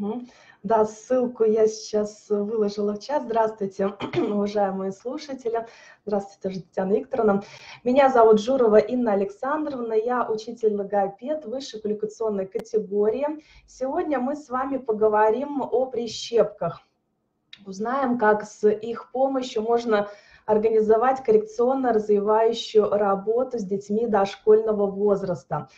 Угу. Да, ссылку я сейчас выложила в чат. Здравствуйте, уважаемые слушатели. Здравствуйте, Татьяна Викторовна. Меня зовут Журова Инна Александровна. Я учитель логопед высшей квалификационной категории. Сегодня мы с вами поговорим о прищепках. Узнаем, как с их помощью можно организовать коррекционно-развивающую работу с детьми дошкольного возраста.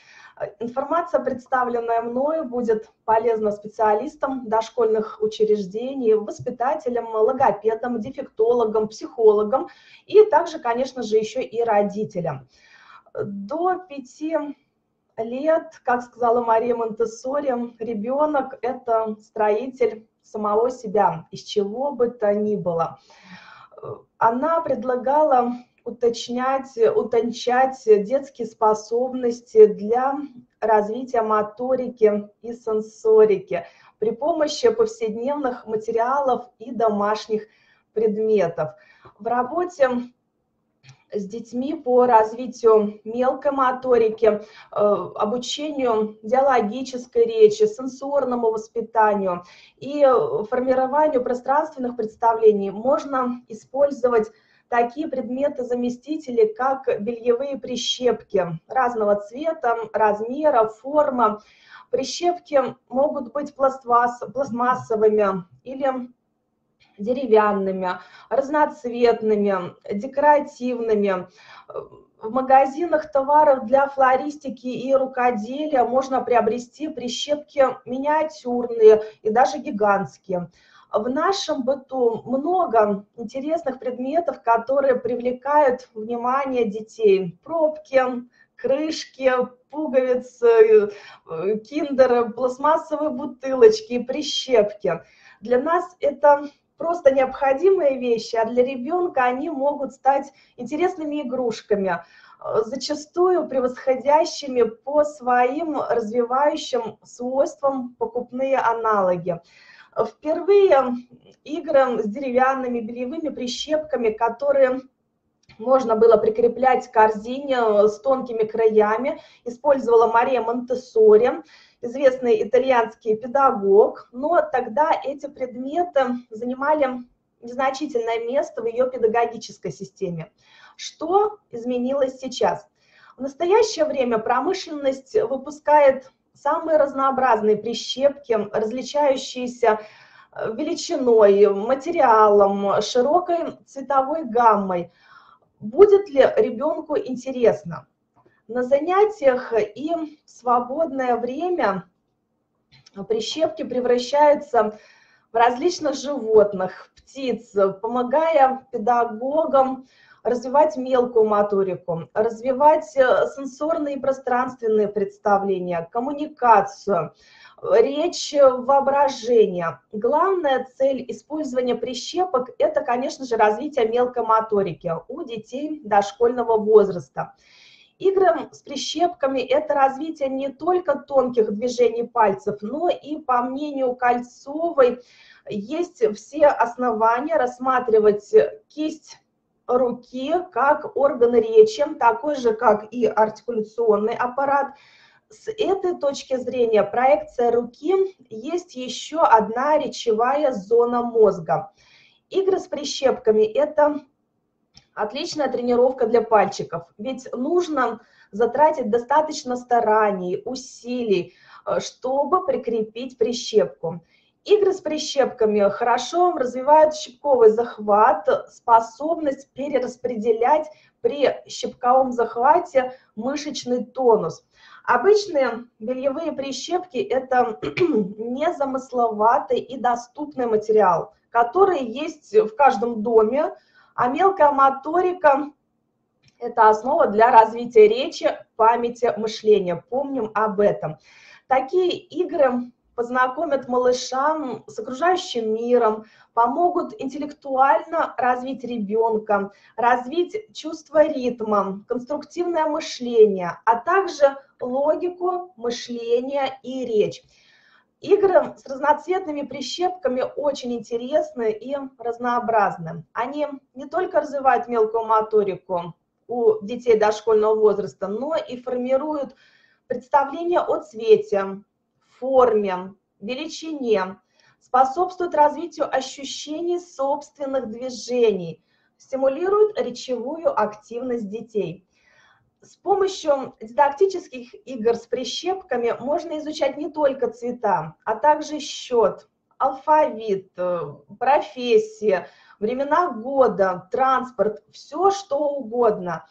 Информация, представленная мною, будет полезна специалистам дошкольных учреждений, воспитателям, логопедам, дефектологам, психологам и также, конечно же, еще и родителям. До пяти лет, как сказала Мария Монтессори, ребенок – это строитель самого себя, из чего бы то ни было. Она предлагала уточнять, утончать детские способности для развития моторики и сенсорики при помощи повседневных материалов и домашних предметов. В работе с детьми по развитию мелкой моторики, э, обучению диалогической речи, сенсорному воспитанию и формированию пространственных представлений можно использовать такие предметы-заместители, как бельевые прищепки разного цвета, размера, форма. Прищепки могут быть пластмассовыми или деревянными, разноцветными, декоративными. В магазинах товаров для флористики и рукоделия можно приобрести прищепки миниатюрные и даже гигантские в нашем быту много интересных предметов, которые привлекают внимание детей. Пробки, крышки, пуговицы, киндеры, пластмассовые бутылочки, прищепки. Для нас это просто необходимые вещи, а для ребенка они могут стать интересными игрушками, э, зачастую превосходящими по своим развивающим свойствам покупные аналоги. Впервые игры с деревянными бельевыми прищепками, которые можно было прикреплять к корзине с тонкими краями, использовала Мария Монтессори, известный итальянский педагог, но тогда эти предметы занимали незначительное место в ее педагогической системе. Что изменилось сейчас? В настоящее время промышленность выпускает самые разнообразные прищепки, различающиеся э, величиной, материалом, широкой цветовой гаммой. Будет ли ребенку интересно? На занятиях и в свободное время прищепки превращаются в различных животных, птиц, помогая педагогам развивать мелкую моторику, развивать э, сенсорные и пространственные представления, коммуникацию, речь, воображение. Главная цель использования прищепок – это, конечно же, развитие мелкой моторики у детей дошкольного возраста. Игры с прищепками – это развитие не только тонких движений пальцев, но и, по мнению Кольцовой, есть все основания рассматривать кисть руки как орган речи, такой же, как и артикуляционный аппарат. С этой точки зрения проекция руки есть еще одна речевая зона мозга. Игры с прищепками – это отличная тренировка для пальчиков, ведь нужно затратить достаточно стараний, усилий, э, чтобы прикрепить прищепку. Игры с прищепками хорошо развивают щипковый захват, способность перераспределять при щипковом захвате мышечный тонус. Обычные бельевые прищепки – это незамысловатый и доступный материал, который есть в каждом доме, а мелкая моторика – это основа для развития речи, памяти, мышления. Помним об этом. Такие игры познакомят малышам с окружающим миром, помогут интеллектуально развить ребенка, развить чувство ритма, конструктивное мышление, а также логику мышления и речь. Игры с разноцветными прищепками очень интересны и разнообразны. Они не только развивают мелкую моторику у детей дошкольного возраста, но и формируют представление о цвете, форме, величине, способствует развитию ощущений собственных движений, стимулирует речевую активность детей. С помощью дидактических игр с прищепками можно изучать не только цвета, а также счет, алфавит, э, профессия, времена года, транспорт, все что угодно.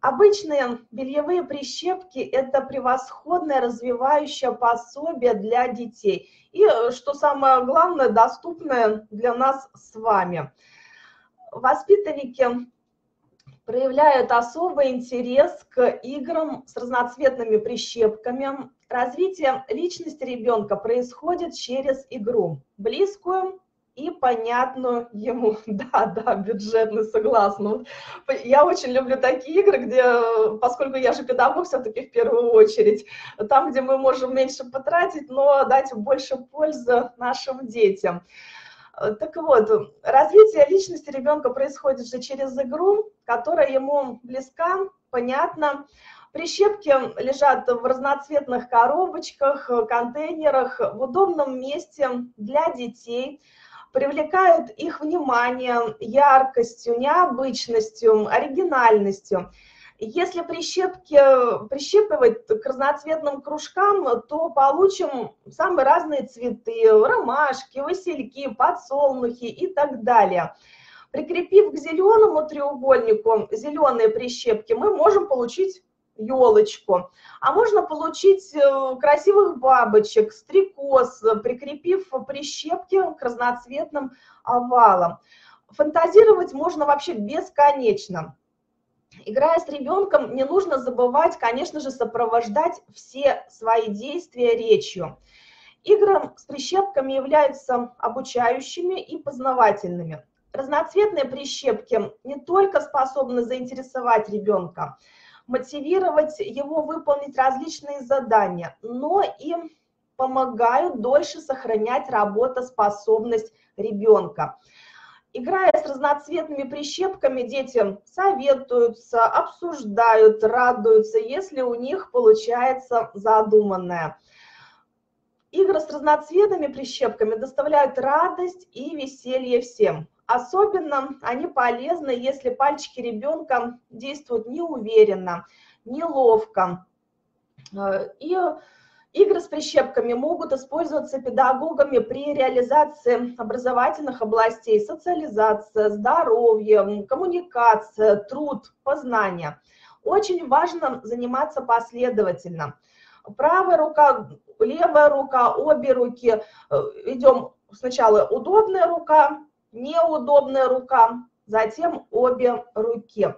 Обычные бельевые прищепки – это превосходное развивающее пособие для детей. И, э, что самое главное, доступное для нас с вами. Воспитанники проявляют особый интерес к играм с разноцветными прищепками. Развитие личности ребенка происходит через игру, близкую и понятную ему. Да, да, бюджетный, согласна. Я очень люблю такие игры, где, поскольку я же педагог все-таки в первую очередь, там, где мы можем меньше потратить, но дать больше пользы нашим детям. Так вот, развитие личности ребенка происходит же через игру, которая ему близка, понятна. Прищепки лежат в разноцветных коробочках, контейнерах, в удобном месте для детей – привлекают их внимание яркостью, необычностью, оригинальностью. Если прищепки прищепывать к разноцветным кружкам, то получим самые разные цветы, ромашки, васильки, подсолнухи и так далее. Прикрепив к зеленому треугольнику зеленые прищепки, мы можем получить елочку. А можно получить э, красивых бабочек, стрекоз, прикрепив прищепки к разноцветным овалам. Фантазировать можно вообще бесконечно. Играя с ребенком, не нужно забывать, конечно же, сопровождать все свои действия речью. Игры с прищепками являются обучающими и познавательными. Разноцветные прищепки не только способны заинтересовать ребенка, мотивировать его выполнить различные задания, но и помогают дольше сохранять работоспособность ребенка. Играя с разноцветными прищепками, дети советуются, обсуждают, радуются, если у них получается задуманное. Игры с разноцветными прищепками доставляют радость и веселье всем. Особенно они полезны, если пальчики ребенка действуют неуверенно, неловко. Э, и игры с прищепками могут использоваться педагогами при реализации образовательных областей, социализация, здоровье, коммуникация, труд, познание. Очень важно заниматься последовательно. Правая рука, левая рука, обе руки. Э, идем сначала удобная рука, неудобная рука, затем обе руки.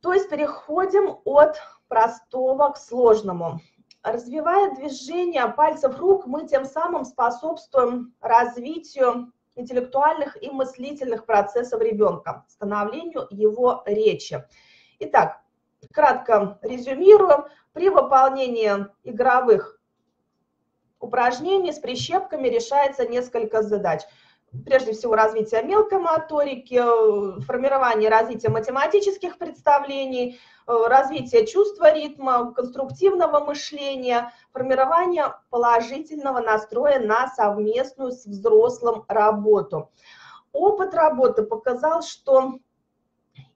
То есть переходим от простого к сложному. Развивая движение пальцев рук, мы тем самым способствуем развитию интеллектуальных и мыслительных процессов ребенка, становлению его речи. Итак, кратко резюмируем. При выполнении игровых упражнений с прищепками решается несколько задач – прежде всего развитие мелкой моторики, э, формирование развития математических представлений, э, развитие чувства ритма, конструктивного мышления, формирование положительного настроя на совместную с взрослым работу. Опыт работы показал, что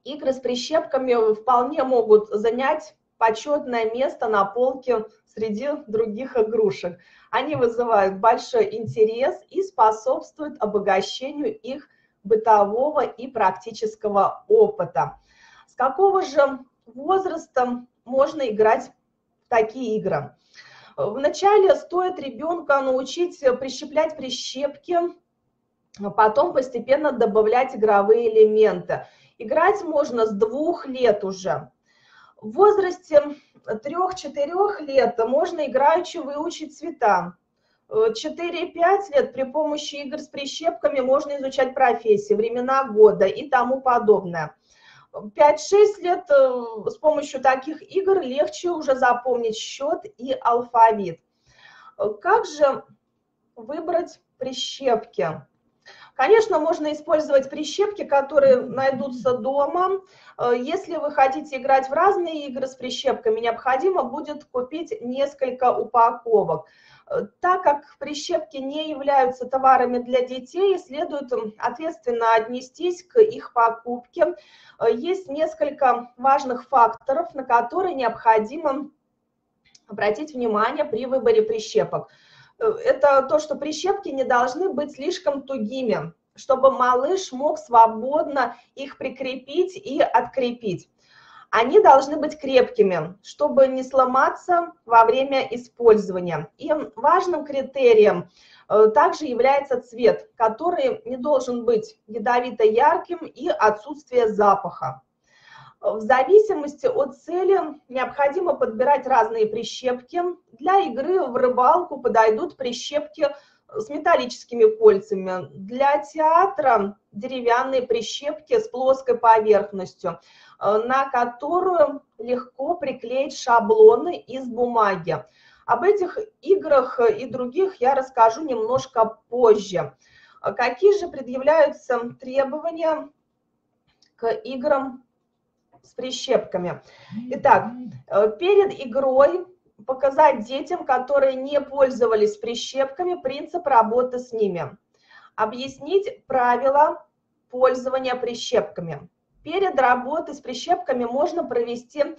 игры с прищепками вполне могут занять почетное место на полке среди других игрушек. Они вызывают большой интерес и способствуют обогащению их бытового и практического опыта. С какого же возраста можно играть в такие игры? Вначале стоит ребенка научить прищеплять прищепки, потом постепенно добавлять игровые элементы. Играть можно с двух лет уже. В возрасте 3-4 лет можно играючи выучить цвета. 4-5 лет при помощи игр с прищепками можно изучать профессии, времена года и тому подобное. 5-6 лет э, с помощью таких игр легче уже запомнить счет и алфавит. Как же выбрать прищепки? Конечно, можно использовать прищепки, которые найдутся дома. Э, если вы хотите играть в разные игры с прищепками, необходимо будет купить несколько упаковок. Э, так как прищепки не являются товарами для детей, следует ответственно отнестись к их покупке. Э, есть несколько важных факторов, на которые необходимо обратить внимание при выборе прищепок – это то, что прищепки не должны быть слишком тугими, чтобы малыш мог свободно их прикрепить и открепить. Они должны быть крепкими, чтобы не сломаться во время использования. И важным критерием э, также является цвет, который не должен быть ядовито ярким и отсутствие запаха. В зависимости от цели необходимо подбирать разные прищепки. Для игры в рыбалку подойдут прищепки с металлическими кольцами. Для театра деревянные прищепки с плоской поверхностью, э, на которую легко приклеить шаблоны из бумаги. Об этих играх и других я расскажу немножко позже. Какие же предъявляются требования к играм с прищепками. Итак, э, перед игрой показать детям, которые не пользовались прищепками, принцип работы с ними. Объяснить правила пользования прищепками. Перед работой с прищепками можно провести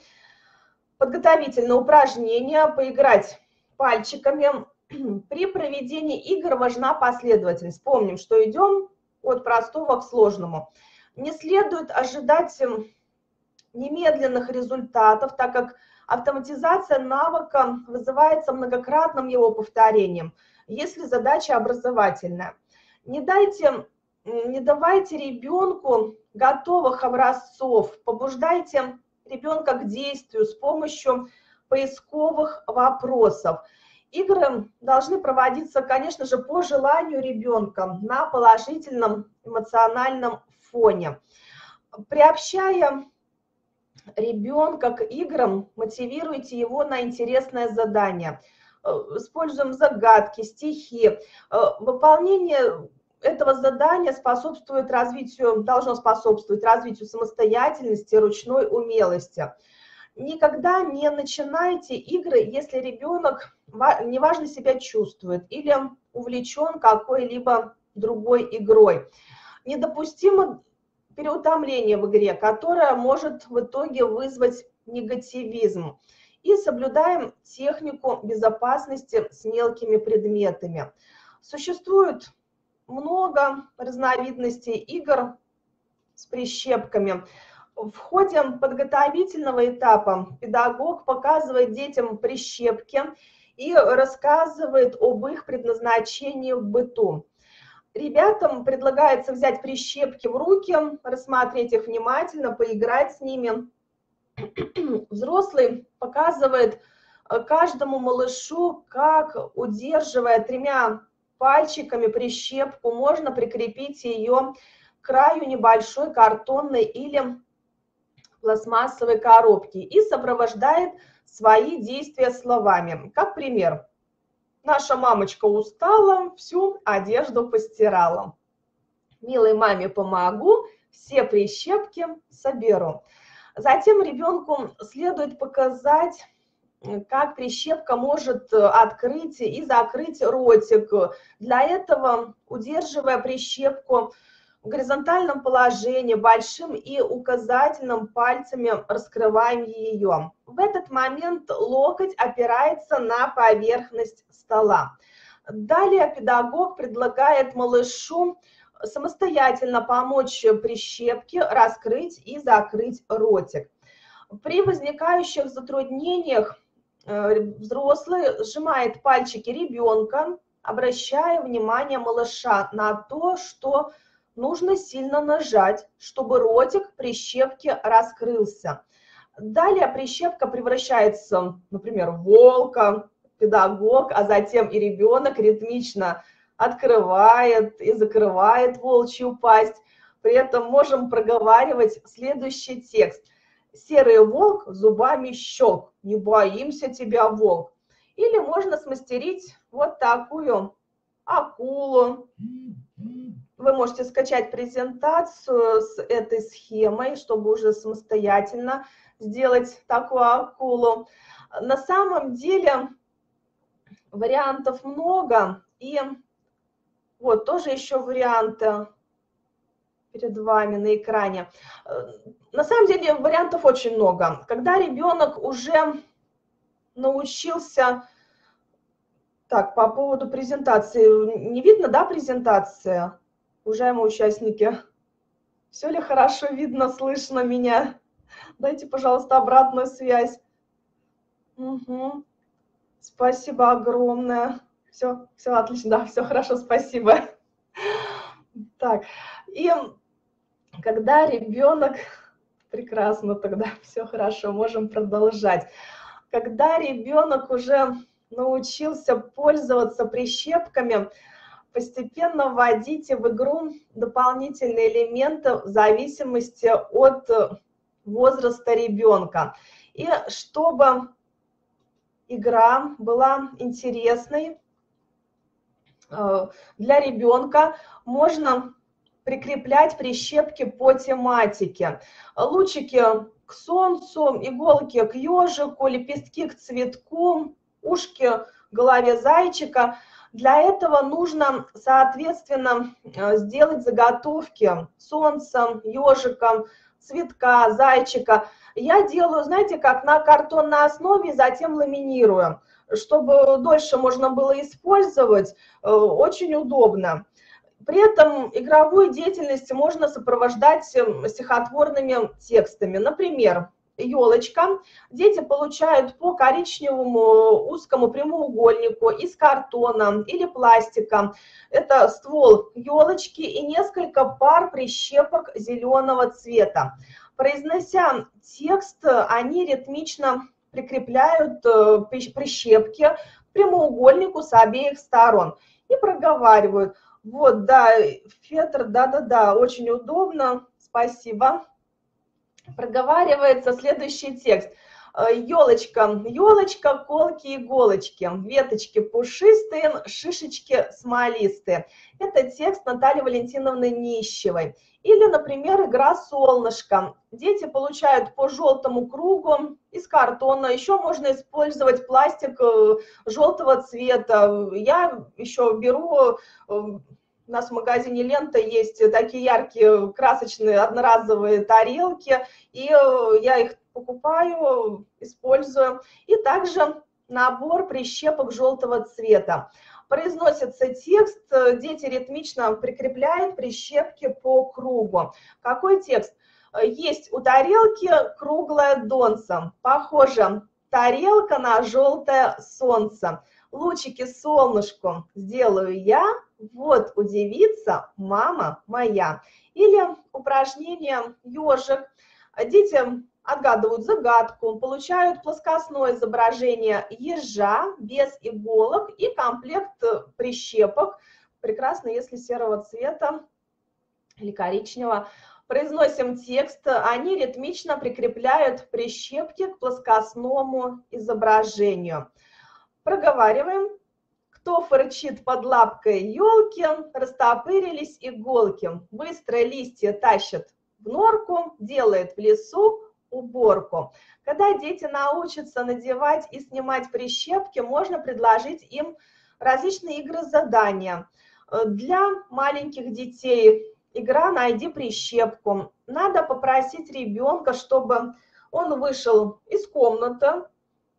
подготовительное упражнение, поиграть пальчиками. При проведении игр важна последовательность. Помним, что идем от простого к сложному. Не следует ожидать немедленных результатов, так как автоматизация навыка вызывается многократным его повторением, если задача образовательная. Не, дайте, не давайте ребенку готовых образцов, побуждайте ребенка к действию с помощью поисковых вопросов. Игры должны проводиться, конечно же, по желанию ребенка на положительном эмоциональном фоне. Приобщая ребенка к играм, мотивируйте его на интересное задание. Э, используем загадки, стихи. Э, выполнение этого задания способствует развитию, должно способствовать развитию самостоятельности, ручной умелости. Никогда не начинайте игры, если ребенок неважно себя чувствует или увлечен какой-либо другой игрой. Недопустимо переутомление в игре, которое может в итоге вызвать негативизм. И соблюдаем технику безопасности с мелкими предметами. Существует много разновидностей игр с прищепками. В ходе подготовительного этапа педагог показывает детям прищепки и рассказывает об их предназначении в быту. Ребятам предлагается взять прищепки в руки, рассмотреть их внимательно, поиграть с ними. Взрослый показывает э, каждому малышу, как, удерживая тремя пальчиками прищепку, можно прикрепить ее к краю небольшой картонной или пластмассовой коробки и сопровождает свои действия словами. Как пример, Наша мамочка устала, всю одежду постирала. Милой маме помогу, все прищепки соберу. Затем ребенку следует показать, как прищепка может открыть и закрыть ротик. Для этого, удерживая прищепку, горизонтальном положении большим и указательным пальцами раскрываем ее. В этот момент локоть опирается на поверхность стола. Далее педагог предлагает малышу самостоятельно помочь прищепке раскрыть и закрыть ротик. При возникающих затруднениях э, взрослый сжимает пальчики ребенка, обращая внимание малыша на то, что нужно сильно нажать, чтобы ротик прищепки раскрылся. Далее прищепка превращается, например, в волка, педагог, а затем и ребенок ритмично открывает и закрывает волчью пасть. При этом можем проговаривать следующий текст. Серый волк зубами щелк, не боимся тебя, волк. Или можно смастерить вот такую акулу. Вы можете скачать презентацию с этой схемой, чтобы уже самостоятельно сделать такую акулу. На самом деле вариантов много, и вот тоже еще варианты перед вами на экране. На самом деле вариантов очень много. Когда ребенок уже научился... Так, по поводу презентации. Не видно, да, презентация? Уважаемые участники, все ли хорошо видно, слышно меня? Дайте, пожалуйста, обратную связь. Угу. Спасибо огромное. Все, все отлично, да, все хорошо, спасибо. Так, и когда ребенок... Прекрасно тогда, все хорошо, можем продолжать. Когда ребенок уже научился пользоваться прищепками, постепенно вводите в игру дополнительные элементы в зависимости от возраста ребенка. И чтобы игра была интересной э, для ребенка, можно прикреплять прищепки по тематике. Лучики к солнцу, иголки к ежику, лепестки к цветку, ушки к голове зайчика. Для этого нужно, соответственно, э, сделать заготовки солнцем, ежиком, цветка, зайчика. Я делаю, знаете, как на картонной основе, затем ламинирую, чтобы дольше можно было использовать, э, очень удобно. При этом игровую деятельность можно сопровождать эм, стихотворными текстами. Например, елочка. Дети получают по коричневому узкому прямоугольнику из картона или пластика. Это ствол елочки и несколько пар прищепок зеленого цвета. Произнося текст, они ритмично прикрепляют э, прищепки к прямоугольнику с обеих сторон и проговаривают – вот, да, фетр, да-да-да, очень удобно, спасибо. Проговаривается следующий текст. Елочка, елочка, колки, иголочки, веточки пушистые, шишечки смолистые. Это текст Натальи Валентиновны Нищевой. Или, например, игра «Солнышко». Дети получают по желтому кругу из картона. Еще можно использовать пластик э, желтого цвета. Я еще беру э, у нас в магазине «Лента» есть такие яркие, красочные, одноразовые тарелки, и э, я их покупаю, использую. И также набор прищепок желтого цвета произносится текст, э, дети ритмично прикрепляют прищепки по кругу. Какой текст? Э, есть у тарелки круглое донце. Похоже, тарелка на желтое солнце. Лучики солнышку сделаю я, вот удивится мама моя. Или упражнение ежик. Дети отгадывают загадку, получают плоскостное изображение ежа без иголок и комплект прищепок. Прекрасно, если серого цвета или коричневого. Произносим текст, они ритмично прикрепляют прищепки к плоскостному изображению. Проговариваем. Кто фырчит под лапкой елки, растопырились иголки. Быстро листья тащат в норку, делает в лесу уборку. Когда дети научатся надевать и снимать прищепки, можно предложить им различные игры-задания. Э, для маленьких детей игра «Найди прищепку». Надо попросить ребенка, чтобы он вышел из комнаты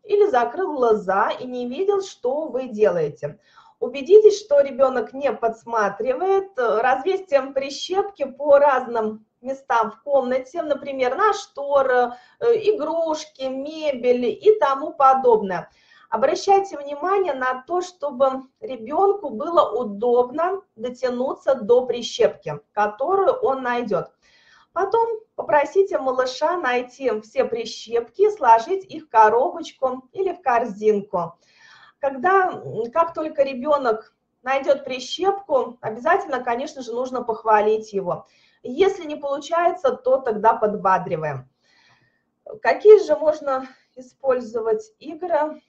или закрыл глаза и не видел, что вы делаете. Убедитесь, что ребенок не подсматривает, развесьте прищепки по разным местам в комнате, например, на шторы, э, игрушки, мебель и тому подобное. Обращайте внимание на то, чтобы ребенку было удобно дотянуться до прищепки, которую он найдет. Потом попросите малыша найти все прищепки, сложить их в коробочку или в корзинку. Когда, как только ребенок найдет прищепку, обязательно, конечно же, нужно похвалить его. Если не получается, то тогда подбадриваем. Какие же можно использовать игры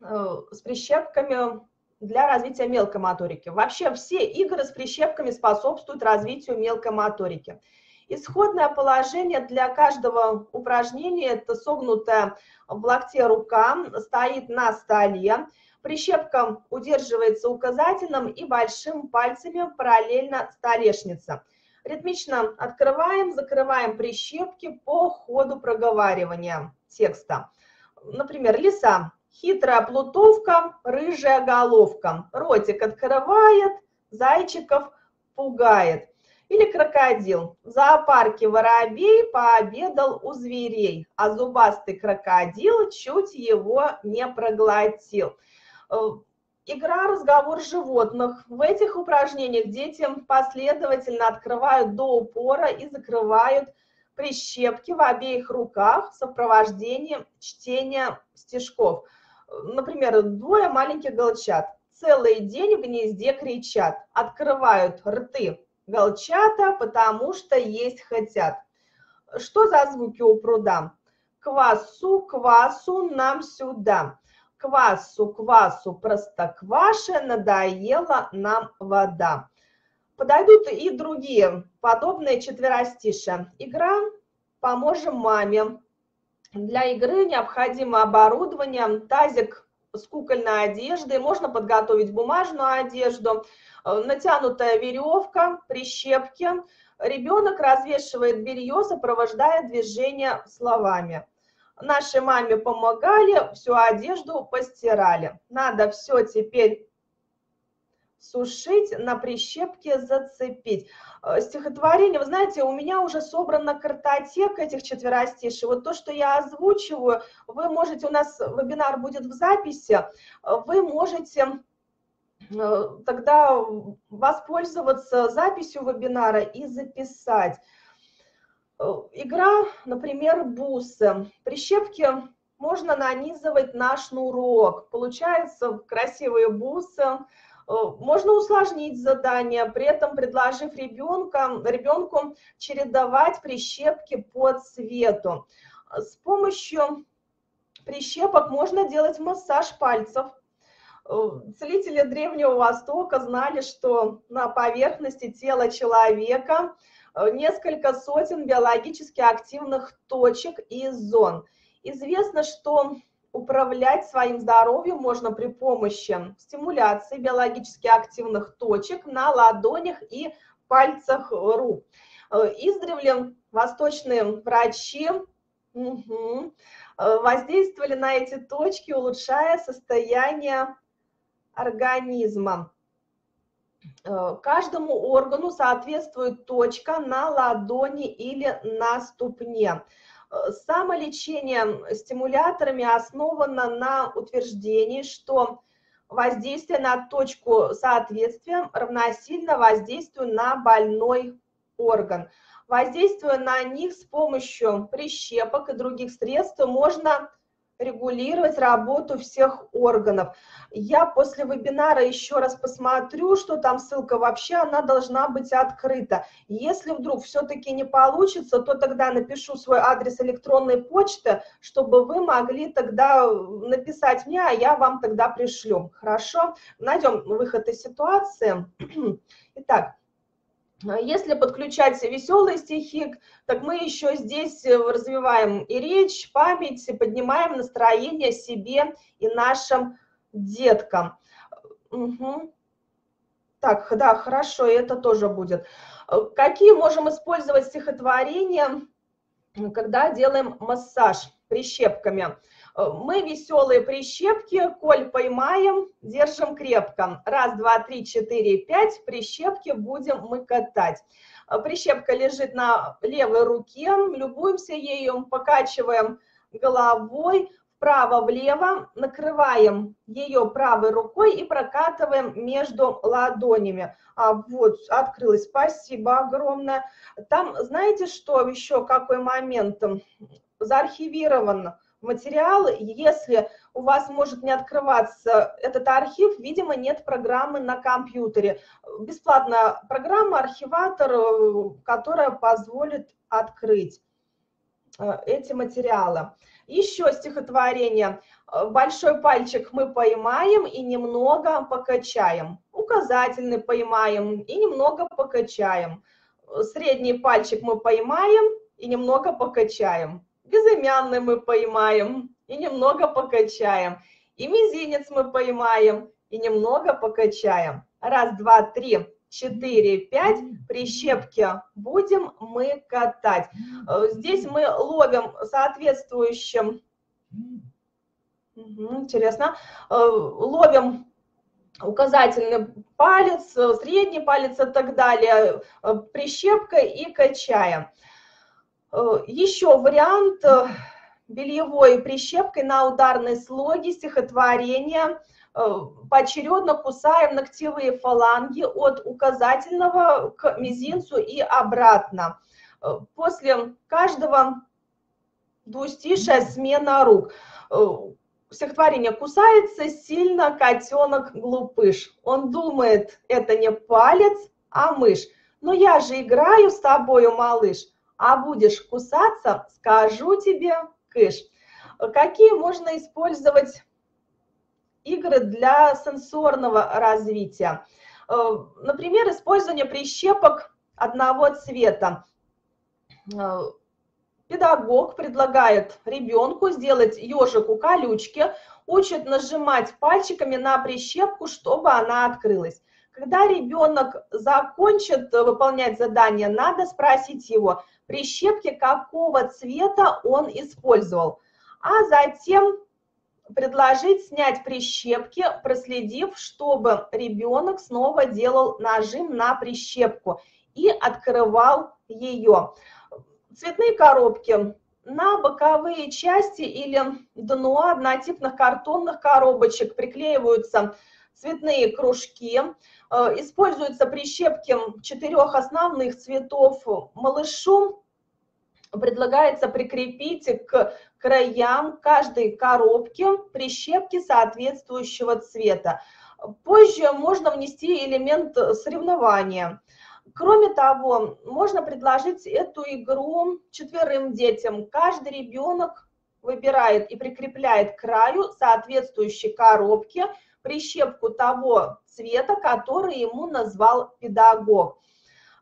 э, с прищепками? Для развития мелкой моторики. Вообще все игры с прищепками способствуют развитию мелкой моторики. Исходное положение для каждого упражнения – это согнутая в локте рука, стоит на столе. Прищепка удерживается указательным и большим пальцами параллельно столешнице. Ритмично открываем, закрываем прищепки по ходу проговаривания текста. Например, лиса. Хитрая плутовка, рыжая головка. Ротик открывает, зайчиков пугает. Или крокодил. В зоопарке воробей пообедал у зверей, а зубастый крокодил чуть его не проглотил. Э, игра «Разговор животных». В этих упражнениях дети последовательно открывают до упора и закрывают прищепки в обеих руках в сопровождении чтения стишков. Например, двое маленьких голчат целый день в гнезде кричат, открывают рты голчата, потому что есть хотят. Что за звуки у пруда? Квасу, квасу нам сюда. Квасу, квасу, простокваше, надоела нам вода. Подойдут и другие подобные четверостишие. Игра «Поможем маме». Для игры необходимо оборудование, тазик с кукольной одеждой, можно подготовить бумажную одежду, э, натянутая веревка, прищепки. Ребенок развешивает белье, сопровождая движение словами. Нашей маме помогали, всю одежду постирали. Надо все теперь сушить, на прищепке зацепить. Э, стихотворение, вы знаете, у меня уже собрана картотека этих четверостишей. Вот то, что я озвучиваю, вы можете, у нас вебинар будет в записи, вы можете э, тогда воспользоваться записью вебинара и записать. Э, игра, например, бусы. Прищепки можно нанизывать на шнурок. Получаются красивые бусы, Э, можно усложнить задание, при этом предложив ребенка, ребенку чередовать прищепки по цвету. С помощью прищепок можно делать массаж пальцев. Э, целители Древнего Востока знали, что на поверхности тела человека э, несколько сотен биологически активных точек и зон. Известно, что управлять своим здоровьем можно при помощи стимуляции биологически активных точек на ладонях и пальцах рук. Э, издревле восточные врачи угу, воздействовали на эти точки, улучшая состояние организма. Э, каждому органу соответствует точка на ладони или на ступне. Э, самолечение стимуляторами основано на утверждении, что воздействие на точку соответствия равносильно воздействию на больной орган. Воздействуя на них с помощью прищепок и других средств, можно регулировать работу всех органов. Я после вебинара еще раз посмотрю, что там ссылка вообще, она должна быть открыта. Если вдруг все-таки не получится, то тогда напишу свой адрес электронной почты, чтобы вы могли тогда написать мне, а я вам тогда пришлю. Хорошо? Найдем выход из ситуации. Итак, если подключать веселые стихи, так мы еще здесь э, развиваем и речь, память, поднимаем настроение себе и нашим деткам. Угу. Так, да, хорошо, это тоже будет. Э, какие можем использовать стихотворения, когда делаем массаж прищепками? Э, мы веселые прищепки, коль поймаем, держим крепко. Раз, два, три, четыре, пять, прищепки будем мы катать. Э, прищепка лежит на левой руке, любуемся ею, покачиваем головой вправо-влево, накрываем ее правой рукой и прокатываем между ладонями. А вот, открылась, спасибо огромное. Там, знаете, что еще, какой момент? Заархивирован материал, если у вас может не открываться этот архив, видимо, нет программы на компьютере. Бесплатная программа, архиватор, э, которая позволит открыть э, эти материалы. Еще стихотворение. Большой пальчик мы поймаем и немного покачаем. Указательный поймаем и немного покачаем. Средний пальчик мы поймаем и немного покачаем. Безымянный мы поймаем и немного покачаем. И мизинец мы поймаем и немного покачаем. Раз, два, три, четыре, пять. Прищепки будем мы катать. Э, здесь мы ловим соответствующим... Интересно. Э, ловим указательный палец, средний палец и так далее, э, прищепкой и качаем. Еще вариант бельевой прищепкой на ударной слоге стихотворения э, поочередно кусаем ногтевые фаланги от указательного к мизинцу и обратно. Э, после каждого двустишая смена рук. Э, стихотворение кусается сильно котенок глупыш. Он думает, это не палец, а мышь. Но я же играю с тобою, малыш, а будешь кусаться, скажу тебе кэш. Какие можно использовать игры для сенсорного развития? Э, например, использование прищепок одного цвета. Э, педагог предлагает ребенку сделать ежику колючки, учит нажимать пальчиками на прищепку, чтобы она открылась. Когда ребенок закончит выполнять задание, надо спросить его, прищепки какого цвета он использовал, а затем предложить снять прищепки, проследив, чтобы ребенок снова делал нажим на прищепку и открывал ее. Цветные коробки на боковые части или дно однотипных картонных коробочек приклеиваются цветные кружки, Э, используются прищепки четырех основных цветов. Малышу предлагается прикрепить к краям каждой коробки прищепки соответствующего цвета. Позже можно внести элемент соревнования. Кроме того, можно предложить эту игру четверым детям. Каждый ребенок выбирает и прикрепляет к краю соответствующей коробки прищепку того цвета, который ему назвал педагог.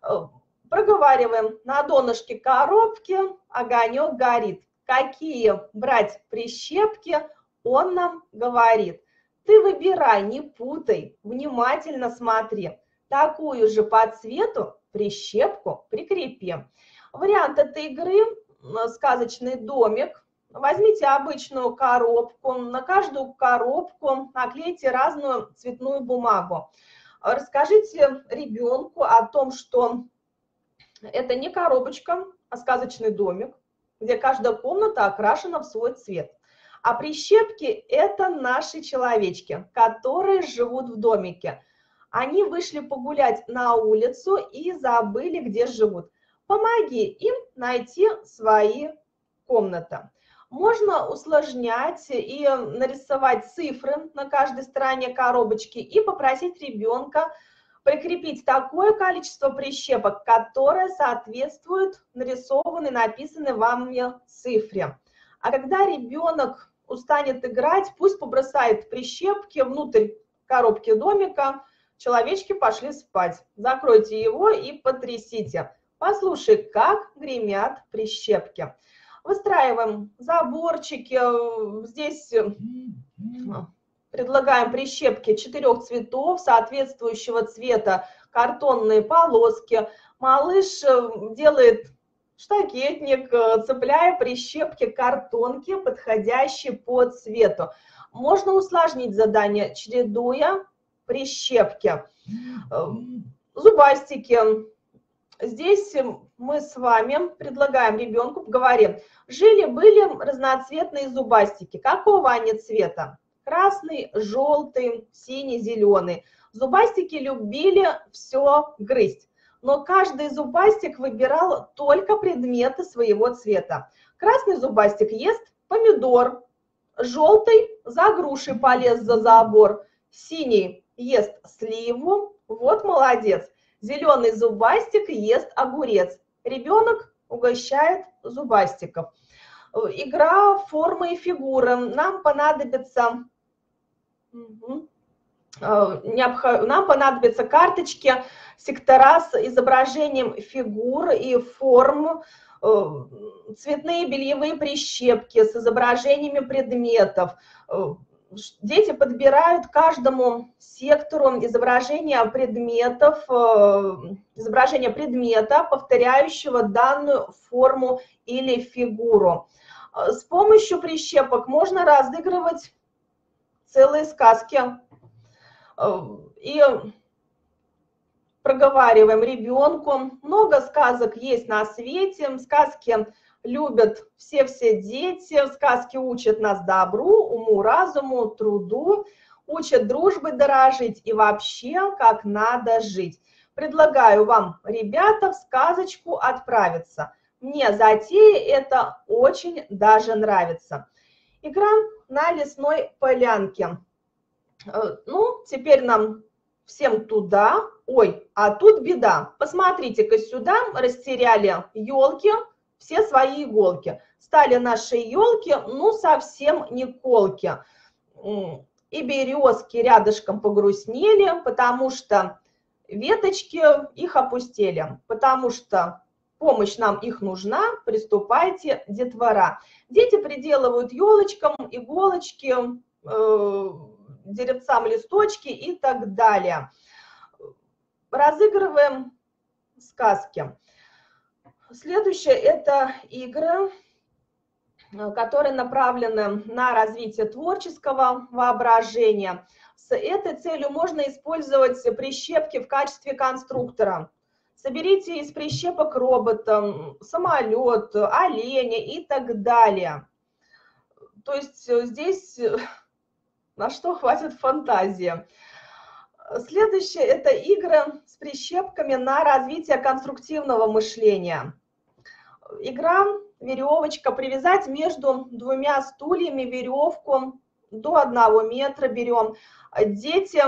Э, проговариваем, на донышке коробки огонек горит. Какие брать прищепки, он нам говорит. Ты выбирай, не путай, внимательно смотри. Такую же по цвету прищепку прикрепи. Вариант этой игры – сказочный домик. Возьмите обычную коробку, на каждую коробку наклейте разную цветную бумагу. Расскажите ребенку о том, что это не коробочка, а сказочный домик, где каждая комната окрашена в свой цвет. А прищепки – это наши человечки, которые живут в домике. Они вышли погулять на улицу и забыли, где живут. Помоги им найти свои комнаты. Можно усложнять и нарисовать цифры на каждой стороне коробочки и попросить ребенка прикрепить такое количество прищепок, которое соответствует нарисованной, написанной вами цифре. А когда ребенок устанет играть, пусть побросает прищепки внутрь коробки домика, человечки пошли спать. Закройте его и потрясите. Послушай, как гремят прищепки. Выстраиваем заборчики. Здесь э, предлагаем прищепки четырех цветов, соответствующего цвета картонные полоски. Малыш э, делает штакетник, э, цепляя прищепки картонки, подходящие по цвету. Можно усложнить задание, чередуя прищепки. Зубастики здесь мы с вами предлагаем ребенку, говорим, жили-были разноцветные зубастики. Какого они цвета? Красный, желтый, синий, зеленый. Зубастики любили все грызть, но каждый зубастик выбирал только предметы своего цвета. Красный зубастик ест помидор, желтый за грушей полез за забор, синий ест сливу, вот молодец. Зеленый зубастик ест огурец. Ребенок угощает зубастиков. Игра, формы и фигуры. Нам понадобится... Нам понадобятся карточки, сектора с изображением фигур и форм, цветные бельевые прищепки с изображениями предметов, дети подбирают каждому сектору изображения предметов, э, изображение предмета, повторяющего данную форму или фигуру. Э, с помощью прищепок можно разыгрывать целые сказки. Э, и проговариваем ребенку. Много сказок есть на свете, сказки любят все-все дети, сказки учат нас добру, уму, разуму, труду, учат дружбы дорожить и вообще, как надо жить. Предлагаю вам, ребята, в сказочку отправиться. Мне затея это очень даже нравится. Игра на лесной полянке. Э, ну, теперь нам всем туда. Ой, а тут беда. Посмотрите-ка сюда, растеряли елки, все свои иголки. Стали наши елки, ну, совсем не колки. И березки рядышком погрустнели, потому что веточки их опустили, потому что помощь нам их нужна, приступайте, детвора. Дети приделывают елочкам иголочки, э, деревцам листочки и так далее. Разыгрываем сказки. Следующее – это игры, э, которые направлены на развитие творческого воображения. С этой целью можно использовать прищепки в качестве конструктора. Соберите из прищепок робота, самолет, оленя и так далее. То есть э, здесь э, на что хватит фантазии. Следующее – это игры с прищепками на развитие конструктивного мышления игра, веревочка, привязать между двумя стульями веревку до одного метра берем. Дети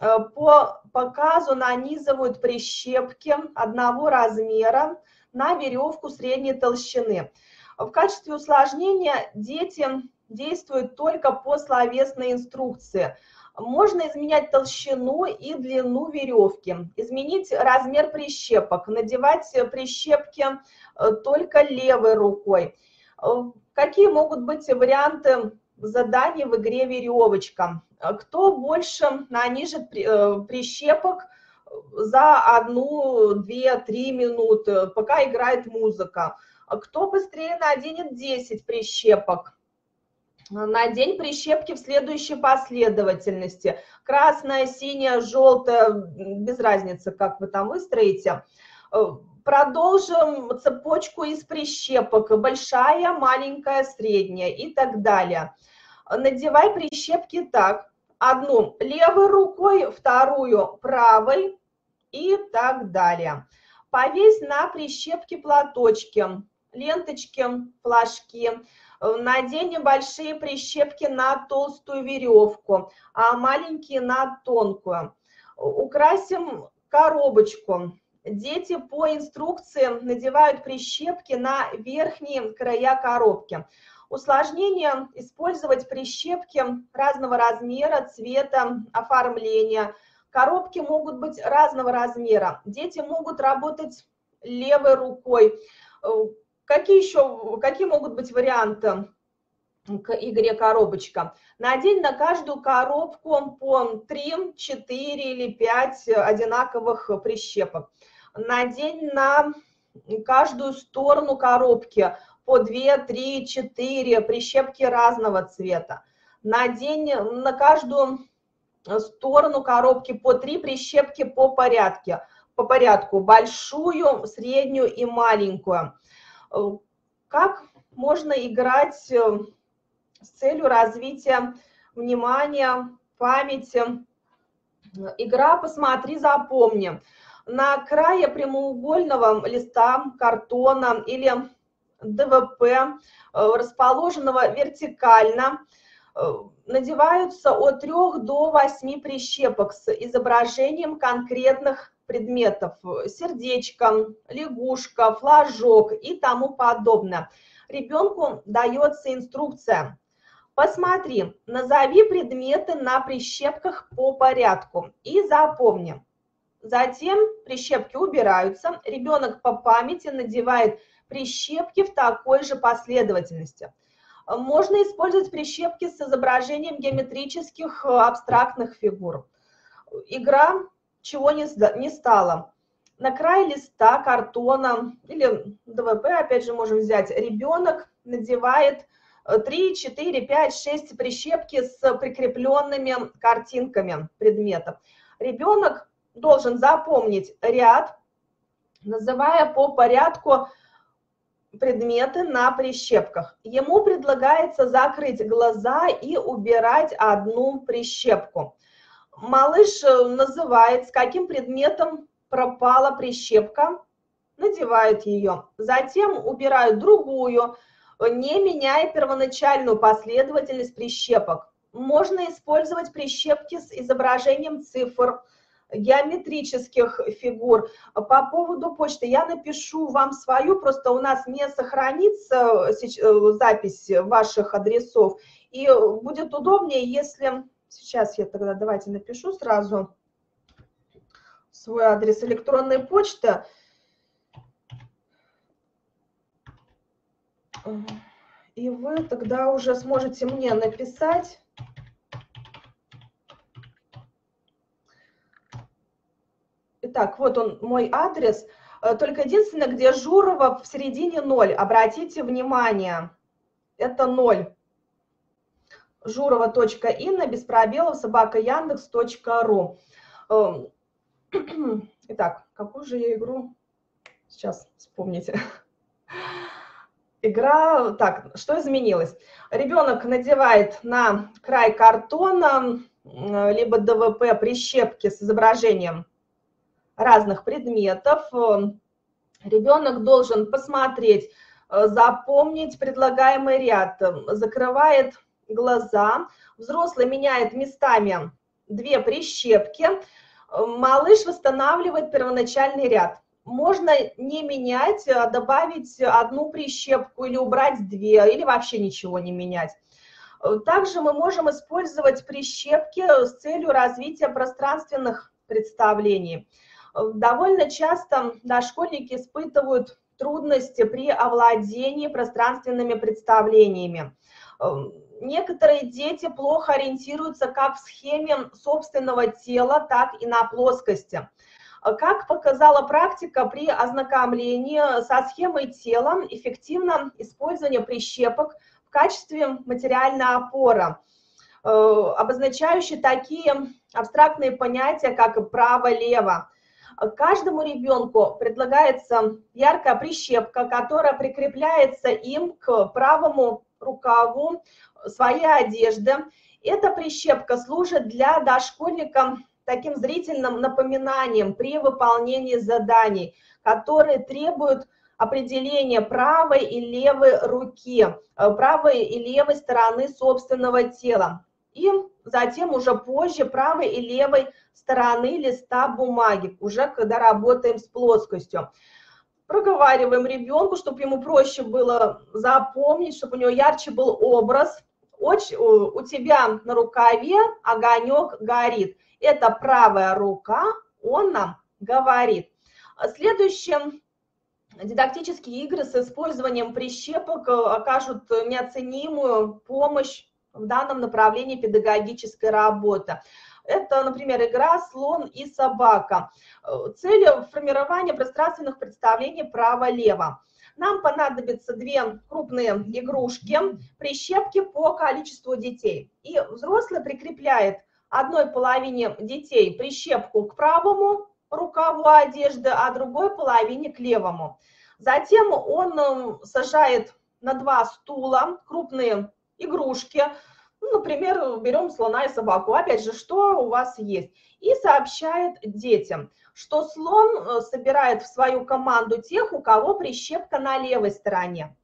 э, по показу нанизывают прищепки одного размера на веревку средней толщины. В качестве усложнения дети действуют только по словесной инструкции – можно изменять толщину и длину веревки, изменить размер прищепок, надевать прищепки э, только левой рукой. Э, какие могут быть варианты заданий в игре «Веревочка»? Кто больше нанижет э, прищепок за одну, две, три минуты, пока играет музыка? Кто быстрее наденет 10 прищепок? Надень прищепки в следующей последовательности. Красная, синяя, желтая, без разницы, как вы там выстроите. Э, продолжим цепочку из прищепок. Большая, маленькая, средняя и так далее. Надевай прищепки так. Одну левой рукой, вторую правой и так далее. Повесь на прищепки платочки, ленточки, флажки Надень небольшие прищепки на толстую веревку, а маленькие на тонкую. Украсим коробочку. Дети по инструкции надевают прищепки на верхние края коробки. Усложнение – использовать прищепки разного размера, цвета, оформления. Коробки могут быть разного размера. Дети могут работать левой рукой. Какие еще, какие могут быть варианты к игре коробочка? Надень на каждую коробку по 3, 4 или 5 одинаковых прищепок. Надень на каждую сторону коробки по 2, 3, 4 прищепки разного цвета. Надень на каждую сторону коробки по 3 прищепки по порядке, по порядку, большую, среднюю и маленькую. Э, как можно играть э, с целью развития внимания, памяти? Игра «Посмотри, запомни». На крае прямоугольного листа картона или ДВП, э, расположенного вертикально, надеваются от 3 до 8 прищепок с изображением конкретных предметов, сердечко, лягушка, флажок и тому подобное. ребенку дается инструкция. Посмотри, назови предметы на прищепках по порядку и запомни. Затем прищепки убираются, ребенок по памяти надевает прищепки в такой же последовательности. Можно использовать прищепки с изображением геометрических абстрактных фигур. Игра чего не, не стала. На край листа картона или ДВП, опять же, можем взять, ребенок надевает 3, 4, 5, 6 прищепки с прикрепленными картинками предметов. Ребенок должен запомнить ряд, называя по порядку предметы на прищепках. Ему предлагается закрыть глаза и убирать одну прищепку. Малыш э, называет, с каким предметом пропала прищепка, надевает ее. Затем убирают другую, не меняя первоначальную последовательность прищепок. Можно использовать прищепки с изображением цифр, геометрических фигур. По поводу почты я напишу вам свою, просто у нас не сохранится э, запись ваших адресов, и будет удобнее, если... Сейчас я тогда давайте напишу сразу свой адрес электронной почты. И вы тогда уже сможете мне написать Итак, вот он, мой адрес. Э, только единственное, где Журова в середине ноль. Обратите внимание, это ноль. Журова.инна, без пробелов, собака Яндекс.ру. Эм, итак, какую же я игру? Сейчас вспомните. Игра, так, что изменилось? Ребенок надевает на край картона либо ДВП прищепки с изображением разных предметов. Эм, ребенок должен посмотреть, э, запомнить предлагаемый ряд, эм, закрывает глаза, взрослый меняет местами две прищепки, малыш восстанавливает первоначальный ряд. Можно не менять, а добавить одну прищепку или убрать две, или вообще ничего не менять. Также мы можем использовать прищепки с целью развития пространственных представлений. Довольно часто дошкольники испытывают трудности при овладении пространственными представлениями. Некоторые дети плохо ориентируются как в схеме собственного тела, так и на плоскости. Как показала практика, при ознакомлении со схемой тела эффективно использование прищепок в качестве материальной опоры, э, обозначающей такие абстрактные понятия, как право-лево. Каждому ребенку предлагается яркая прищепка, которая прикрепляется им к правому рукаву своей одежды. Эта прищепка служит для дошкольника таким зрительным напоминанием при выполнении заданий, которые требуют определения правой и левой руки, э, правой и левой стороны собственного тела и затем уже позже правой и левой стороны листа бумаги, уже когда работаем с плоскостью. Проговариваем ребенку, чтобы ему проще было запомнить, чтобы у него ярче был образ. У тебя на рукаве огонек горит. Это правая рука, он нам говорит. Следующим дидактические игры с использованием прищепок окажут неоценимую помощь в данном направлении педагогической работы. Это, например, игра «Слон и собака». Цель формирования пространственных представлений право-лево. Нам понадобятся две крупные игрушки, прищепки по количеству детей. И взрослый прикрепляет одной половине детей прищепку к правому рукаву одежды, а другой половине к левому. Затем он сажает на два стула крупные игрушки, ну, например, берем слона и собаку, опять же, что у вас есть, и сообщает детям, что слон э, собирает в свою команду тех, у кого прищепка на левой стороне.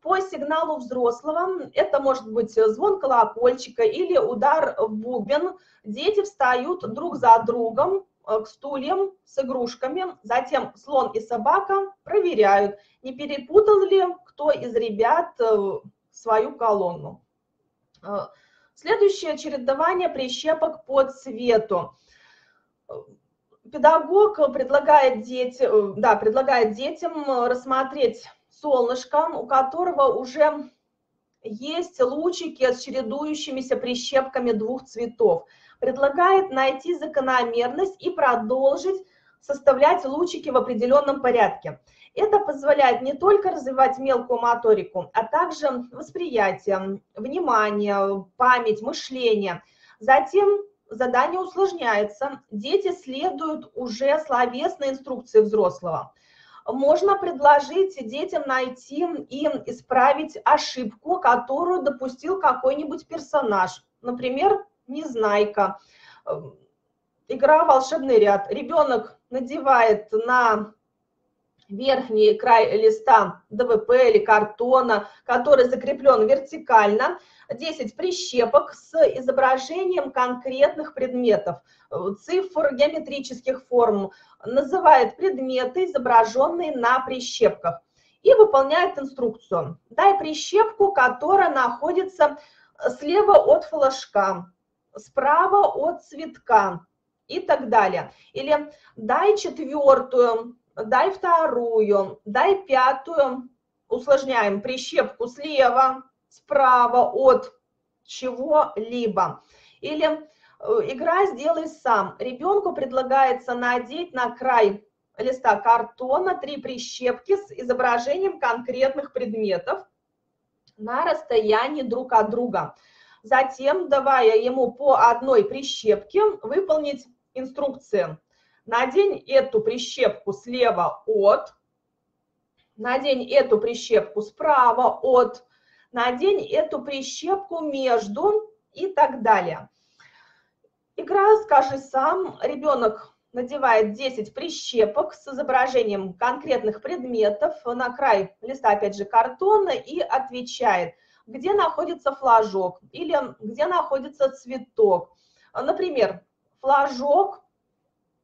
По сигналу взрослого, это может быть звон колокольчика или удар в бубен, дети встают друг за другом э, к стульям с игрушками, затем слон и собака проверяют, не перепутал ли кто из ребят э, свою колонну. Э, следующее чередование прищепок по цвету. Педагог предлагает, дети, да, предлагает детям рассмотреть солнышко, у которого уже есть лучики с чередующимися прищепками двух цветов. Предлагает найти закономерность и продолжить составлять лучики в определенном порядке. Это позволяет не только развивать мелкую моторику, а также восприятие, внимание, память, мышление. Затем задание усложняется, дети следуют уже словесной инструкции взрослого можно предложить детям найти и исправить ошибку, которую допустил какой-нибудь персонаж. Например, Незнайка. Эм, игра «Волшебный ряд». Ребенок надевает на верхний край листа ДВП или картона, который закреплен вертикально, 10 прищепок с изображением конкретных предметов, цифр, геометрических форм, называет предметы, изображенные на прищепках, и выполняет инструкцию. Дай прищепку, которая находится слева от флажка, справа от цветка и так далее. Или дай четвертую, дай вторую, дай пятую, усложняем прищепку слева, справа от чего-либо. Или э, игра «Сделай сам». Ребенку предлагается надеть на край листа картона три прищепки с изображением конкретных предметов на расстоянии друг от друга. Затем, давая ему по одной прищепке, выполнить инструкции. Надень эту прищепку слева от, надень эту прищепку справа от, надень эту прищепку между и так далее. Игра «Скажи сам». Ребенок надевает 10 прищепок с изображением конкретных предметов на край листа, опять же, картона и отвечает, где находится флажок или где находится цветок. Например, флажок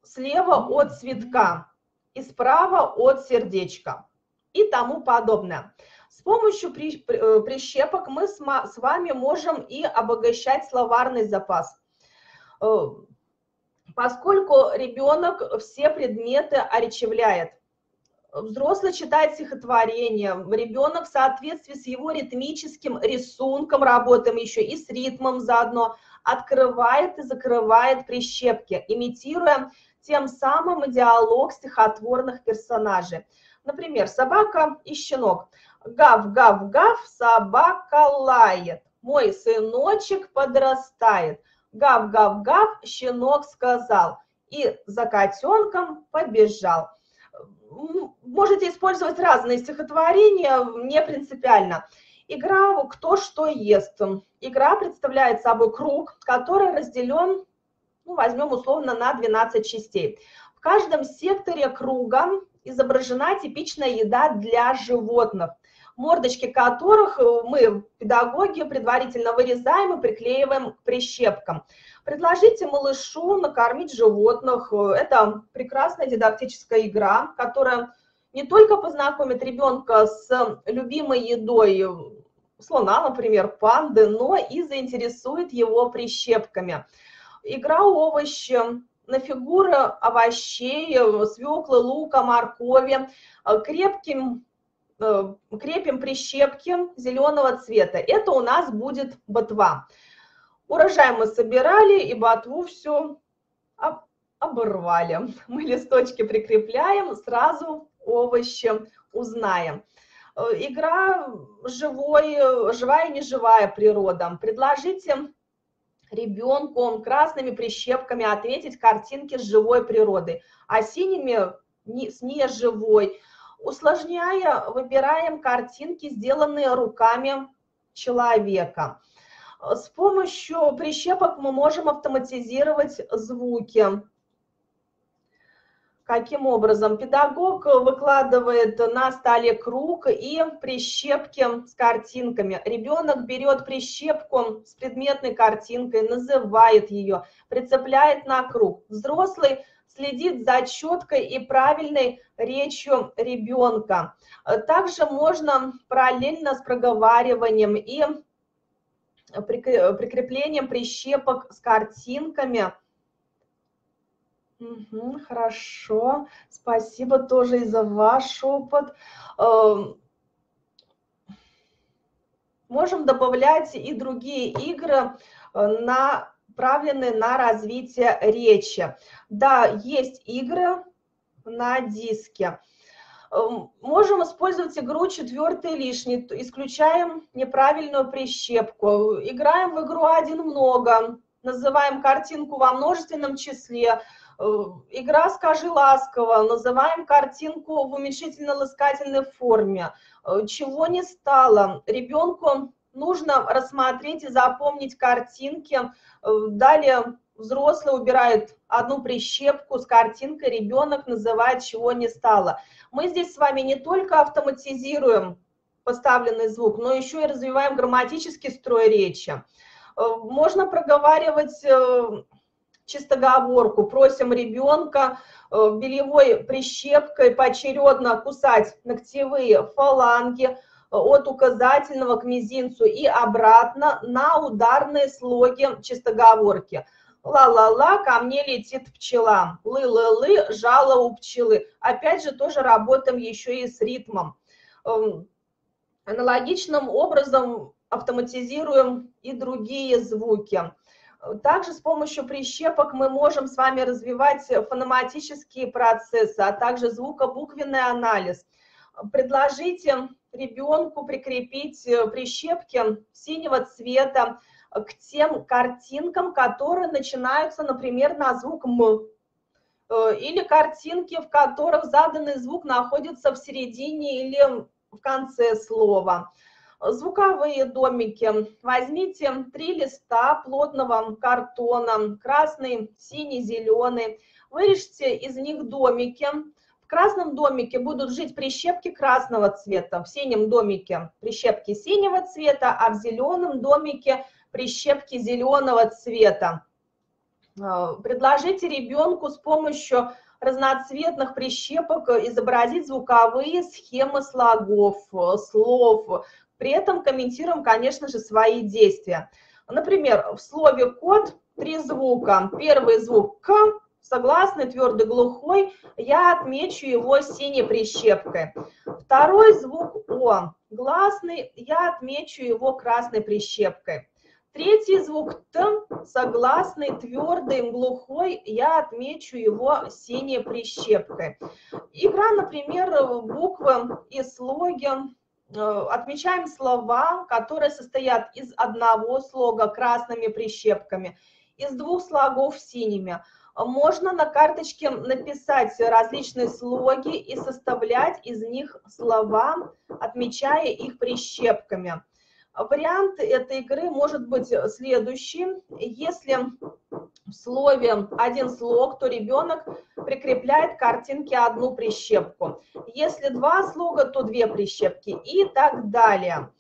слева от цветка и справа от сердечка и тому подобное. С помощью э, прищепок мы с вами можем и обогащать словарный запас. Э, поскольку ребенок все предметы оречевляет, взрослый читает стихотворение, ребенок в соответствии с его ритмическим рисунком, работаем еще и с ритмом заодно, открывает и закрывает прищепки, имитируя тем самым диалог стихотворных персонажей. Например, собака и щенок. Гав, гав, гав, собака лает. Мой сыночек подрастает. Гав, гав, гав, щенок сказал. И за котенком побежал. Можете использовать разные стихотворения, не принципиально. Игра «Кто что ест». Игра представляет собой круг, который разделен, ну, возьмем условно, на 12 частей. В каждом секторе круга изображена типичная еда для животных – мордочки которых э, мы, педагоги, предварительно вырезаем и приклеиваем к прищепкам. Предложите малышу накормить животных. Это прекрасная дидактическая игра, которая не только познакомит ребенка с любимой едой слона, например, панды, но и заинтересует его прищепками. Игра овощи на фигуры овощей, свеклы, лука, моркови, крепким Э, крепим прищепки зеленого цвета. Это у нас будет ботва. Урожай мы собирали, и ботву все оборвали. Мы листочки прикрепляем, сразу овощи узнаем. Э, игра живой, живая и неживая природа. Предложите ребенку красными прищепками ответить картинки с живой природой, а синими с неживой. Усложняя, выбираем картинки, сделанные руками человека. С помощью прищепок мы можем автоматизировать звуки. Каким образом? Педагог выкладывает на столе круг и прищепки с картинками. Ребенок берет прищепку с предметной картинкой, называет ее, прицепляет на круг. Взрослый следит за четкой и правильной речью ребенка. Также можно параллельно с проговариванием и прикреплением прищепок с картинками. Угу, хорошо, спасибо тоже и за ваш опыт. Эм, можем добавлять и другие игры, э, направленные на развитие речи. Да, есть игры на диске. Эм, можем использовать игру четвертый лишний, исключаем неправильную прищепку. Играем в игру один много, называем картинку во множественном числе. Э, игра «Скажи ласково», называем картинку в уменьшительно-ласкательной форме. Э, чего не стало, ребенку нужно рассмотреть и запомнить картинки. Э, далее взрослый убирает одну прищепку с картинкой, ребенок называет, чего не стало. Мы здесь с вами не только автоматизируем поставленный звук, но еще и развиваем грамматический строй речи. Можно проговаривать чистоговорку, просим ребенка э, белевой прищепкой поочередно кусать ногтевые фаланги от указательного к мизинцу и обратно на ударные слоги чистоговорки – ла-ла-ла, ко мне летит пчела, лы-лы-лы, жало у пчелы. Опять же, тоже работаем еще и с ритмом. Эм, аналогичным образом автоматизируем и другие звуки. Также с помощью прищепок мы можем с вами развивать фонематические процессы, а также звукобуквенный анализ. Предложите ребенку прикрепить прищепки синего цвета, к тем картинкам, которые начинаются, например, на звук «м», э, или картинки, в которых заданный звук находится в середине или в конце слова. Звуковые домики. Возьмите три листа плотного картона, красный, синий, зеленый. Вырежьте из них домики. В красном домике будут жить прищепки красного цвета, в синем домике прищепки синего цвета, а в зеленом домике – прищепки зеленого цвета. А, предложите ребенку с помощью разноцветных прищепок изобразить звуковые схемы слогов, слов. При этом комментируем, конечно же, свои действия. Например, в слове «кот» три звука. Первый звук «к», согласный, твердый, глухой, я отмечу его синей прищепкой. Второй звук «о», гласный, я отмечу его красной прищепкой. Третий звук Т, согласный, твердый, глухой, я отмечу его синей прищепкой. Игра, например, буквы и слоги. Э, отмечаем слова, которые состоят из одного слога красными прищепками, из двух слогов синими. Можно на карточке написать различные слоги и составлять из них слова, отмечая их прищепками. Вариант этой игры может быть следующий. Если в слове один слог, то ребенок прикрепляет к картинке одну прищепку. Если два слога, то две прищепки и так далее.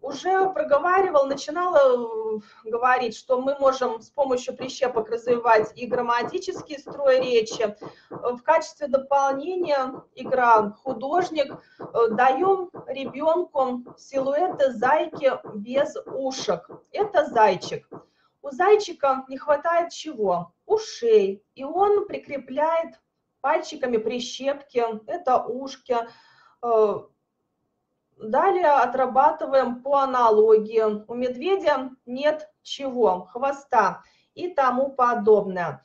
Уже проговаривал, начинала говорить, что мы можем с помощью прищепок развивать и грамматический строй речи. В качестве дополнения игра «Художник» даем ребенку силуэты зайки без ушек. Это зайчик. У зайчика не хватает чего? Ушей. И он прикрепляет пальчиками прищепки, это ушки. Э, далее отрабатываем по аналогии. У медведя нет чего? Хвоста и тому подобное.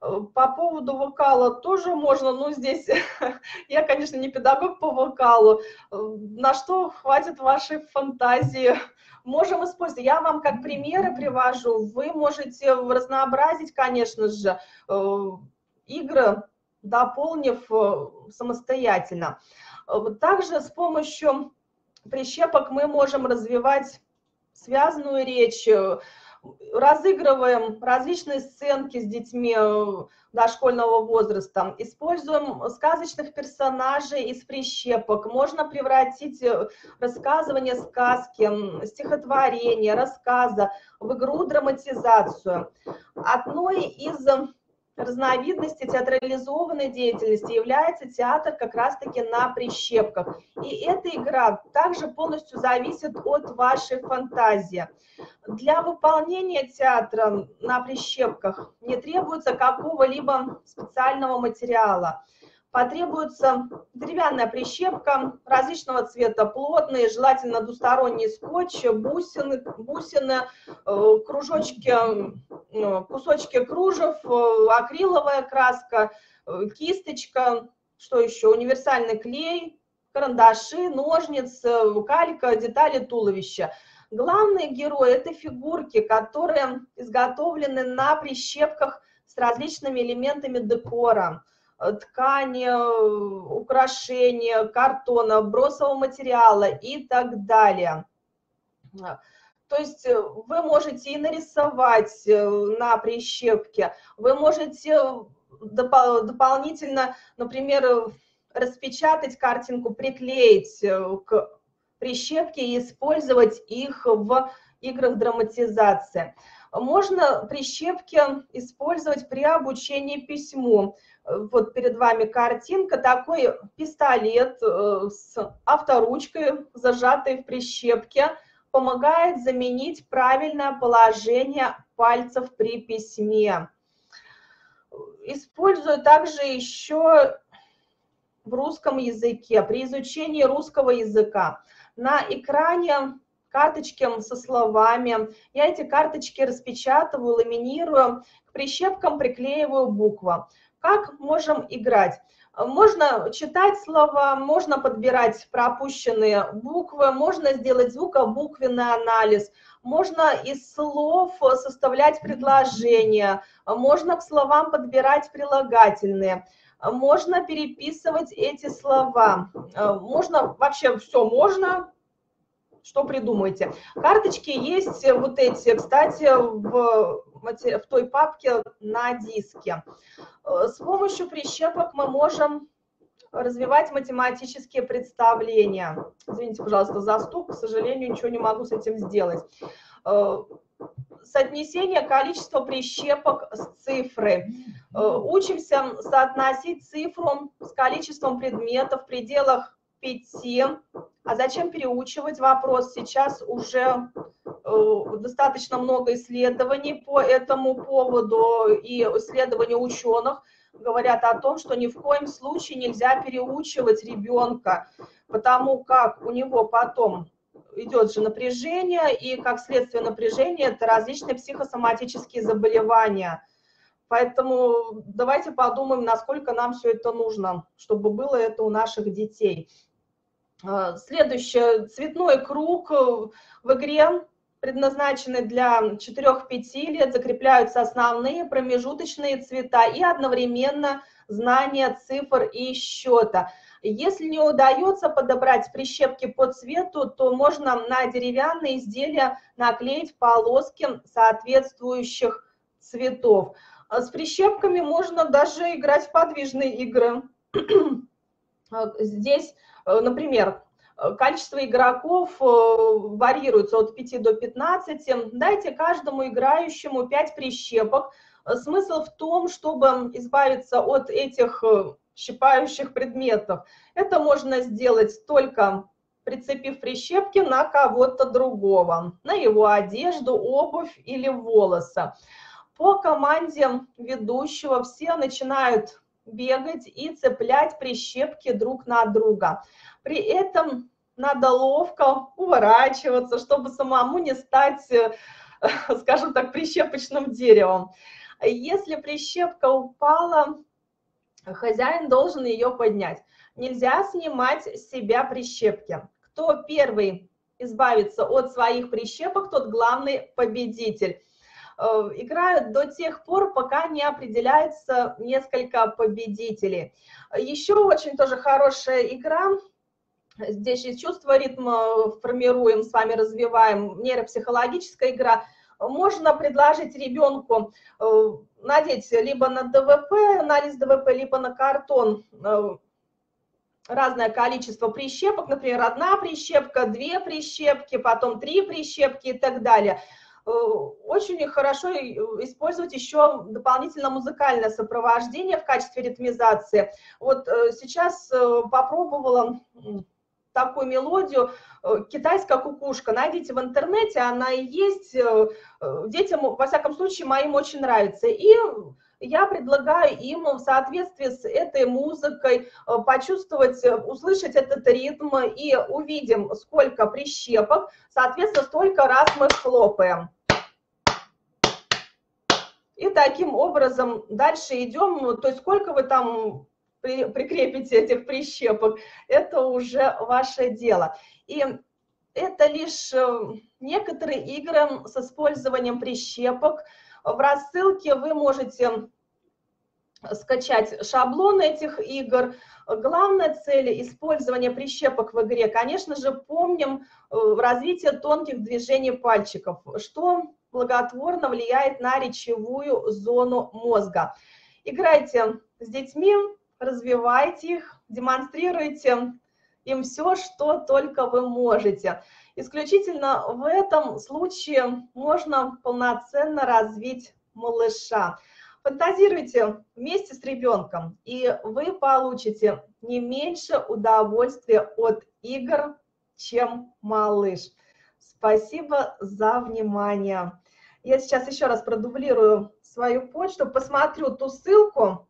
Э, по поводу вокала тоже можно, но здесь я, конечно, не педагог по вокалу. Э, на что хватит вашей фантазии? Можем использовать. Я вам как примеры привожу. Вы можете разнообразить, конечно же, э, игры, дополнив самостоятельно. Также с помощью прищепок мы можем развивать связанную речь, разыгрываем различные сценки с детьми э, дошкольного возраста, используем сказочных персонажей из прищепок. Можно превратить э, рассказывание сказки, стихотворение, рассказа в игру драматизацию. Одной из разновидности театрализованной деятельности является театр как раз-таки на прищепках. И эта игра также полностью зависит от вашей фантазии. Для выполнения театра на прищепках не требуется какого-либо специального материала потребуется деревянная прищепка различного цвета, плотные, желательно двусторонний скотч, бусины, бусины э, кружочки, э, кусочки кружев, э, акриловая краска, кисточка, что еще, универсальный клей, карандаши, ножницы, калька, детали туловища. Главные герои – это фигурки, которые изготовлены на прищепках с различными элементами декора – ткани, украшения, картона, бросового материала и так далее. То есть э, вы можете и нарисовать э, на прищепке, вы можете допол дополнительно, например, распечатать картинку, приклеить к прищепке и использовать их в играх драматизации. Можно прищепки использовать при обучении письму вот перед вами картинка, такой пистолет э, с авторучкой, зажатой в прищепке, помогает заменить правильное положение пальцев при письме. Использую также еще в русском языке, при изучении русского языка. На экране карточки со словами. Я эти карточки распечатываю, ламинирую, к прищепкам приклеиваю буквы. Как можем играть? Можно читать слова, можно подбирать пропущенные буквы, можно сделать звукобуквенный анализ, можно из слов составлять предложения, можно к словам подбирать прилагательные, можно переписывать эти слова, можно, вообще все можно, что придумаете. Карточки есть вот эти, кстати, в, в той папке на диске. Э, с помощью прищепок мы можем развивать математические представления. Извините, пожалуйста, за стук, к сожалению, ничего не могу с этим сделать. Э, соотнесение количества прищепок с цифрой. Э, учимся соотносить цифру с количеством предметов в пределах 5. А зачем переучивать вопрос? Сейчас уже э, достаточно много исследований по этому поводу, и исследования ученых говорят о том, что ни в коем случае нельзя переучивать ребенка, потому как у него потом идет же напряжение, и как следствие напряжения это различные психосоматические заболевания. Поэтому давайте подумаем, насколько нам все это нужно, чтобы было это у наших детей. А, следующее, цветной круг э, в игре, предназначенный для 4-5 лет, закрепляются основные промежуточные цвета и одновременно знание цифр и счета. Если не удается подобрать прищепки по цвету, то можно на деревянные изделия наклеить полоски соответствующих цветов. А с прищепками можно даже играть в подвижные игры. А, здесь Э, например, э, количество игроков э, варьируется от 5 до 15. Дайте каждому играющему 5 прищепок. Смысл в том, чтобы избавиться от этих щипающих предметов. Это можно сделать только прицепив прищепки на кого-то другого, на его одежду, обувь или волосы. По команде ведущего все начинают бегать и цеплять прищепки друг на друга. При этом надо ловко уворачиваться, чтобы самому не стать, э, скажем так, прищепочным деревом. Если прищепка упала, хозяин должен ее поднять. Нельзя снимать с себя прищепки. Кто первый избавится от своих прищепок, тот главный победитель. Э, играют до тех пор, пока не определяется несколько победителей. Еще очень тоже хорошая игра, здесь и чувство ритма формируем, с вами развиваем, нейропсихологическая игра. Можно предложить ребенку э, надеть либо на ДВП, на лист ДВП, либо на картон э, разное количество прищепок, например, одна прищепка, две прищепки, потом три прищепки и так далее – очень хорошо использовать еще дополнительно музыкальное сопровождение в качестве ритмизации. Вот сейчас попробовала такую мелодию «Китайская кукушка». Найдите в интернете, она и есть. Детям, во всяком случае, моим очень нравится. И я предлагаю им в соответствии с этой музыкой э, почувствовать, э, услышать этот ритм и увидим, сколько прищепок, соответственно, столько раз мы хлопаем. И таким образом дальше идем, ну, то есть сколько вы там прикрепите этих прищепок, это уже ваше дело. И это лишь э, некоторые игры с использованием прищепок, в рассылке вы можете скачать шаблон этих игр. Главная цель использования прищепок в игре, конечно же, помним э, развитие тонких движений пальчиков, что благотворно влияет на речевую зону мозга. Играйте с детьми, развивайте их, демонстрируйте им все, что только вы можете. Исключительно в этом случае можно полноценно развить малыша. Фантазируйте вместе с ребенком, и вы получите не меньше удовольствия от игр, чем малыш. Спасибо за внимание. Я сейчас еще раз продублирую свою почту, посмотрю ту ссылку,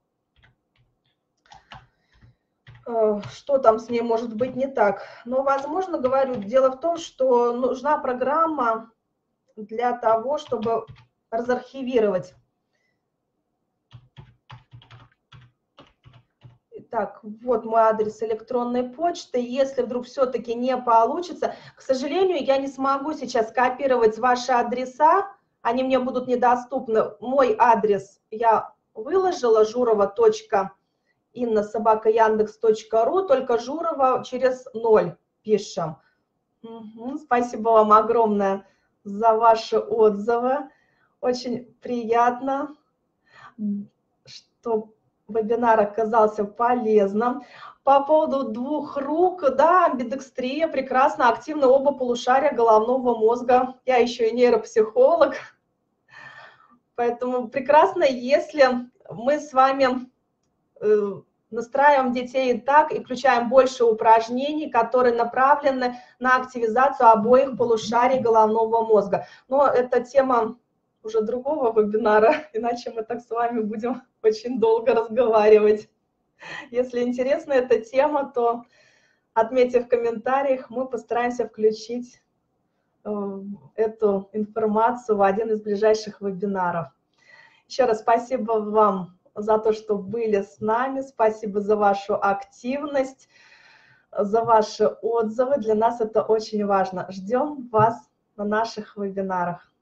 Э, что там с ней может быть не так. Но, возможно, говорю, дело в том, что нужна программа для того, чтобы разархивировать. Так, вот мой адрес электронной почты. Если вдруг все-таки не получится, к сожалению, я не смогу сейчас копировать ваши адреса, они мне будут недоступны. Мой адрес я выложила, журова.ру инна собака яндекс.ру, только Журова через ноль пишем. Угу, спасибо вам огромное за ваши отзывы. Очень приятно, что вебинар оказался полезным. По поводу двух рук, да, амбидекстрия, прекрасно, активны оба полушария головного мозга. Я еще и нейропсихолог, поэтому прекрасно, если мы с вами Э, настраиваем детей так и включаем больше упражнений, которые направлены на активизацию обоих полушарий головного мозга. Но это тема уже другого вебинара, иначе мы так с вами будем очень долго разговаривать. Если интересна эта тема, то отметьте в комментариях, мы постараемся включить э, эту информацию в один из ближайших вебинаров. Еще раз спасибо вам за то, что были с нами. Спасибо за вашу активность, за ваши отзывы. Для нас это очень важно. Ждем вас на наших вебинарах.